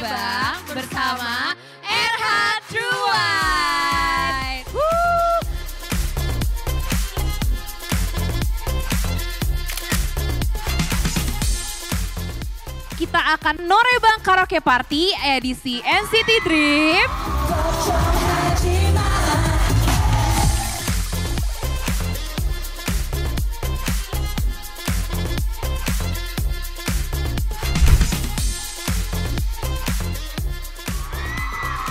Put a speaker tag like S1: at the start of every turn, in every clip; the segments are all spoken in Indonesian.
S1: Bang bersama RH True Kita akan norebang karaoke party edisi NCT Dream.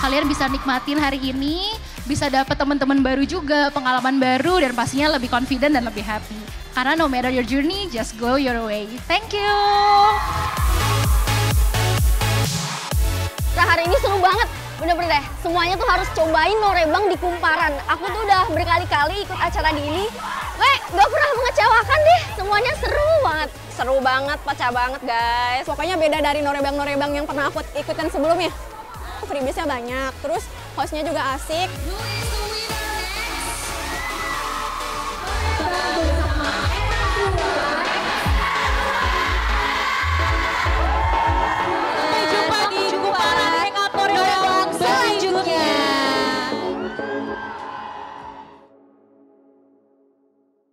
S2: Kalian bisa nikmatin hari ini, bisa dapat teman-teman baru juga, pengalaman baru dan pastinya lebih confident dan lebih happy. Karena no matter your journey, just go your way. Thank you.
S3: Nah hari ini seru banget, bener-bener deh. Semuanya tuh harus cobain norebang di Kumparan. Aku tuh udah berkali-kali ikut acara di ini. Weh, gak pernah mengecewakan deh. Semuanya seru banget.
S4: Seru banget, pecah banget guys. Pokoknya beda dari norebang-norebang yang pernah aku ikutin sebelumnya. Freebiesnya banyak, terus hostnya juga asik.